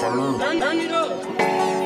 famille.